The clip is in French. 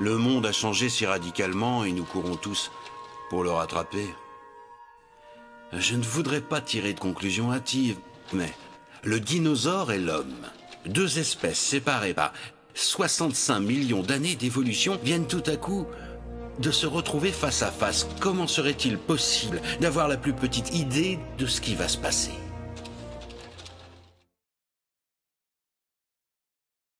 Le monde a changé si radicalement et nous courons tous pour le rattraper. Je ne voudrais pas tirer de conclusion hâtive, mais le dinosaure et l'homme, deux espèces séparées par 65 millions d'années d'évolution, viennent tout à coup de se retrouver face à face. Comment serait-il possible d'avoir la plus petite idée de ce qui va se passer?